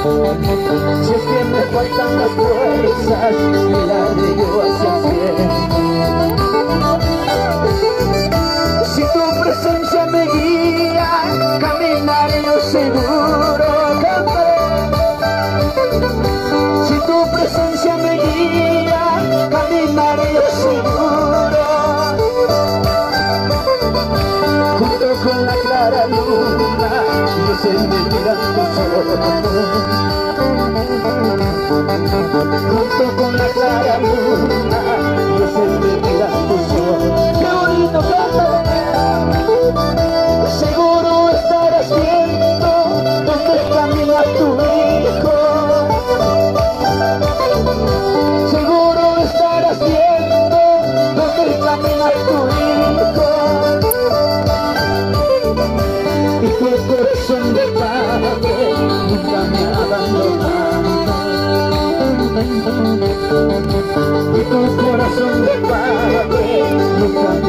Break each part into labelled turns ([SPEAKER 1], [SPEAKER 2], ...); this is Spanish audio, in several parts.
[SPEAKER 1] Si es que me faltan las fuerzas, miraré yo hacia el. Si tu presencia me guía, caminaré yo seguro, campeón. Si tu presencia me guía, caminaré yo seguro. Junto con la clara luna, yo seguiré mirando solo. corazón de padre nunca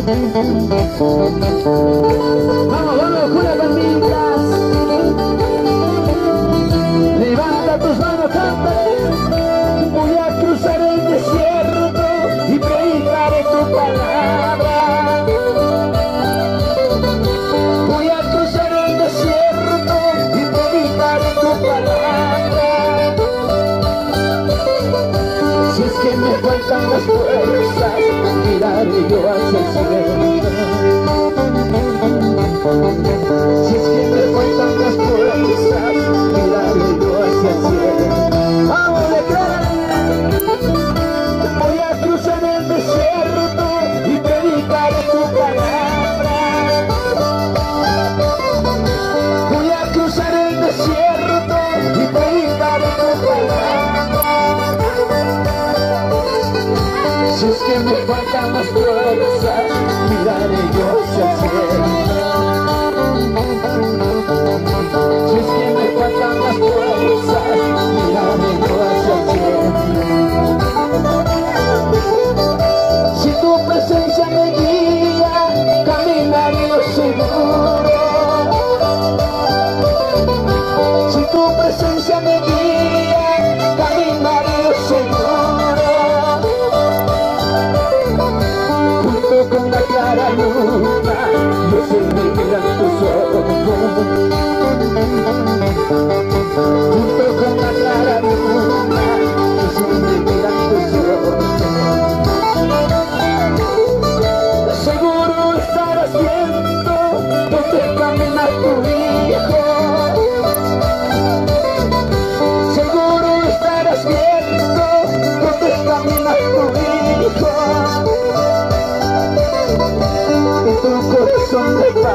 [SPEAKER 1] Vamos, vamos, cura bandillas. Levanta tus manos, canta. Voy a cruzar el desierto y predicaré tu palabra. Voy a cruzar el desierto y predicaré tu palabra. Si es que me faltan las your. 酸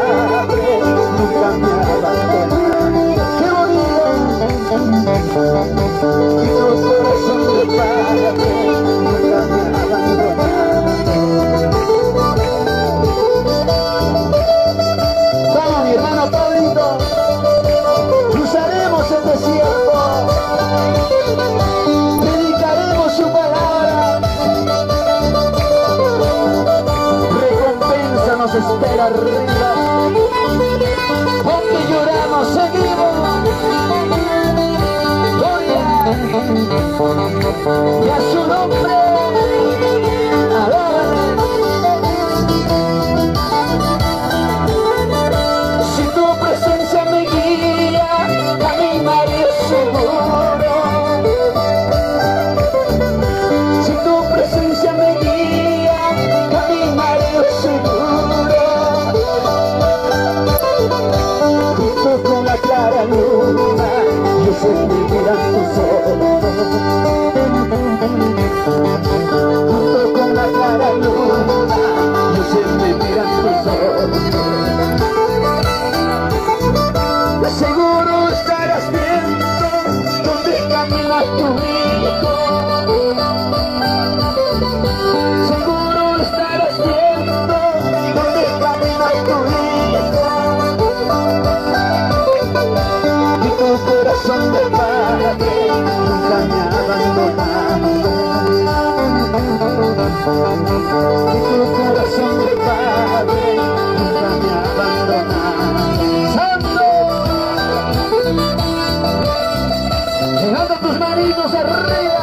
[SPEAKER 1] Amigos arriba.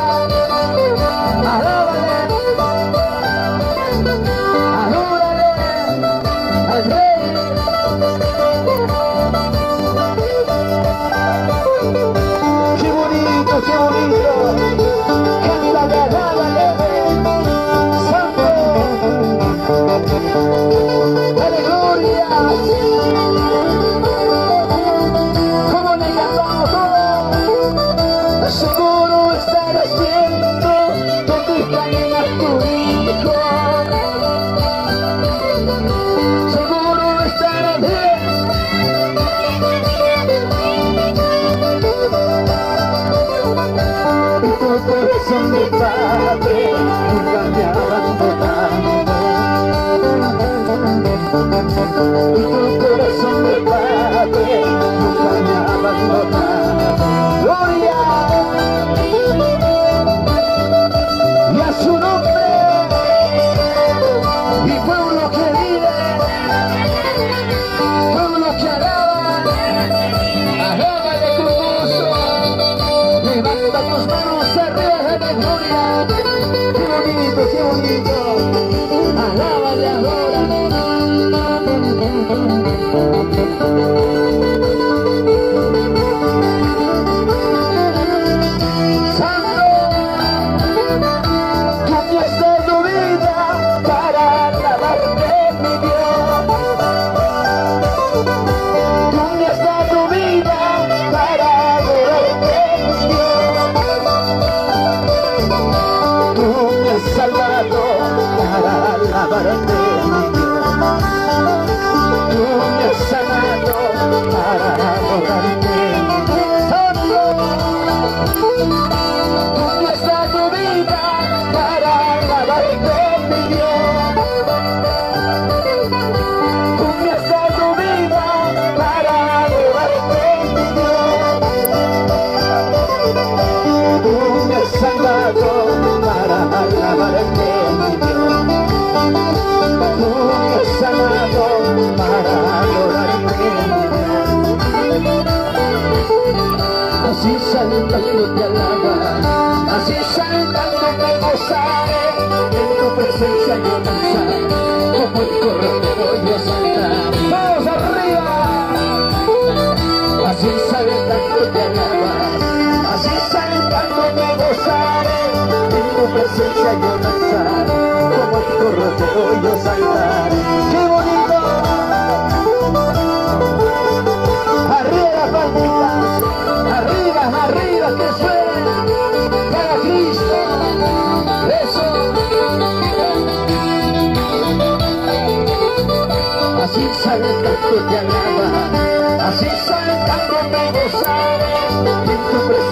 [SPEAKER 1] Brasil, Brasil, Brasil.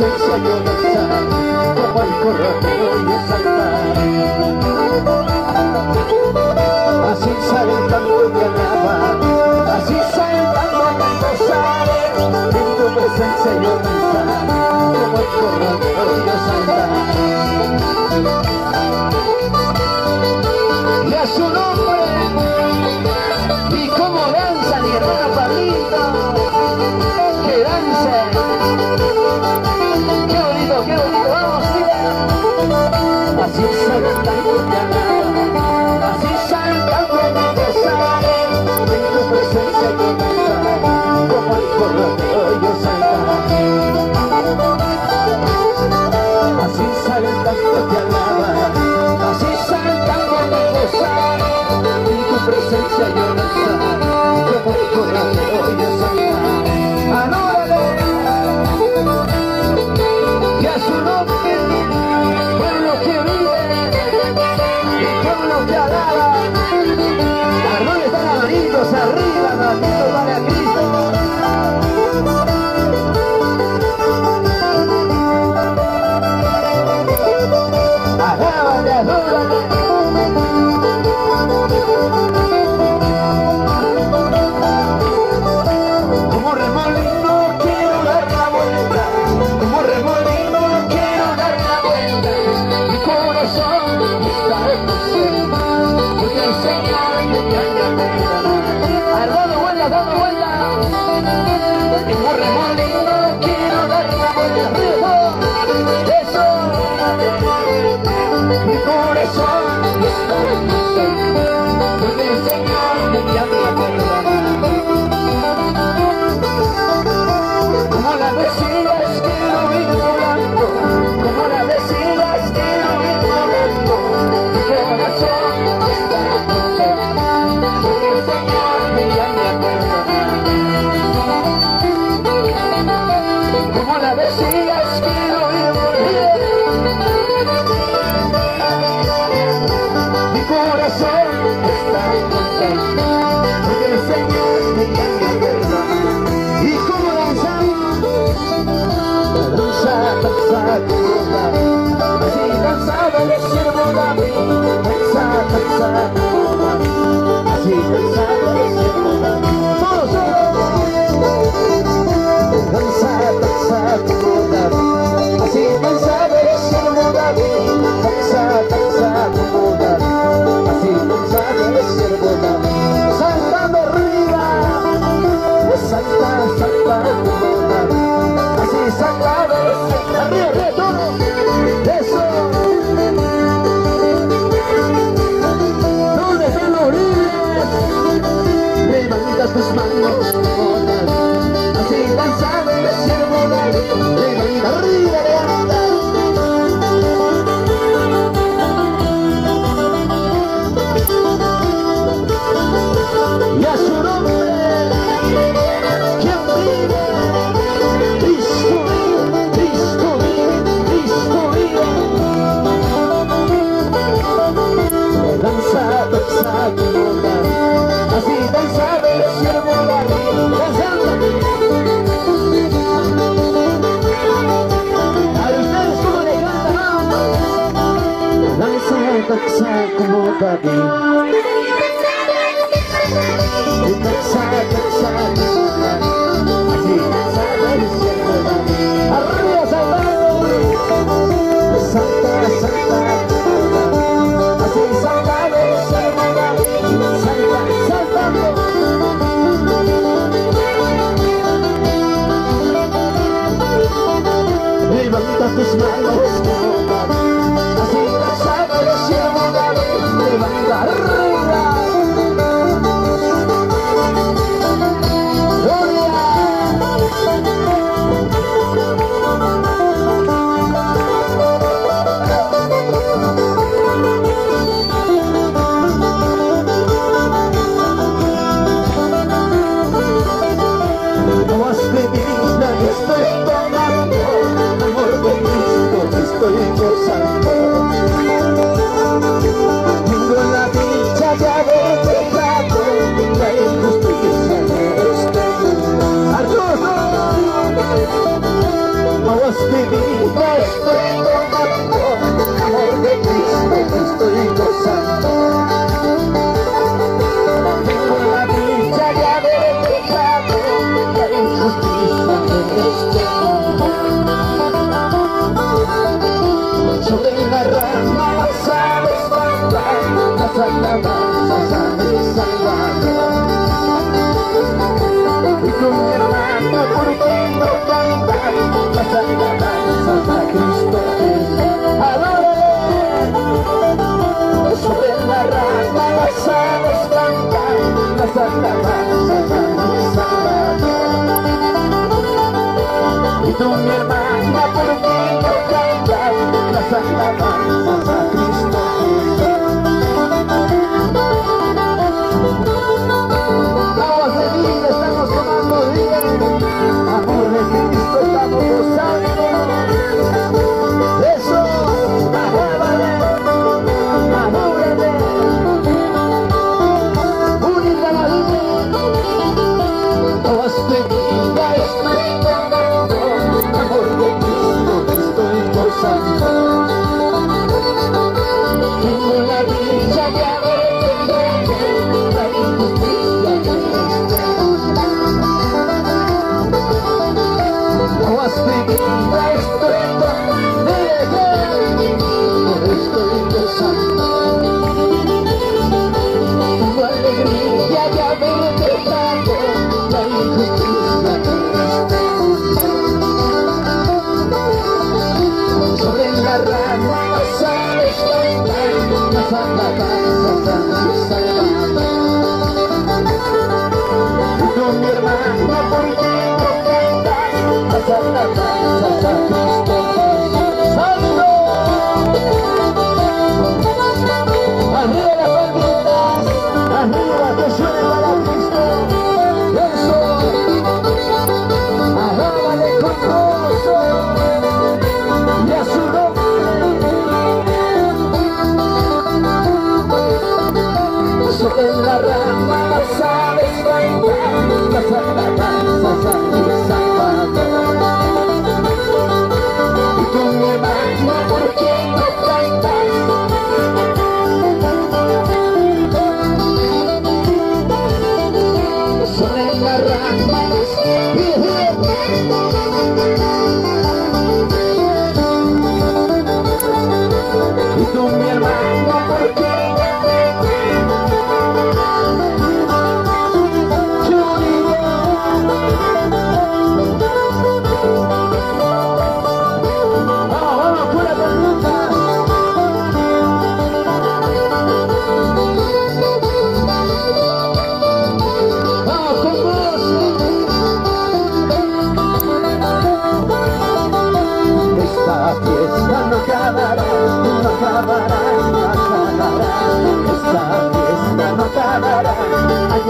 [SPEAKER 1] princesa yo como el corral voy a saltar así sale Olha, olha.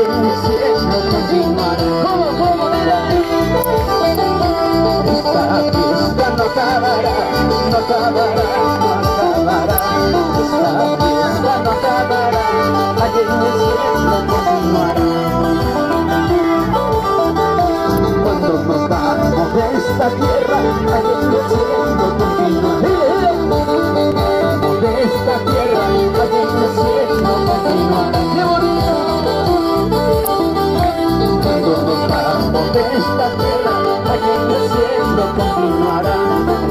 [SPEAKER 1] que quisiera continuar como comunidad. Esta fiesta no acabará, no acabará, no acabará. Esta fiesta no acabará, la que quisiera continuar. Cuando nos vamos de esta tierra, la que quisiera continuar. de esta tierra, la que creciendo continuará.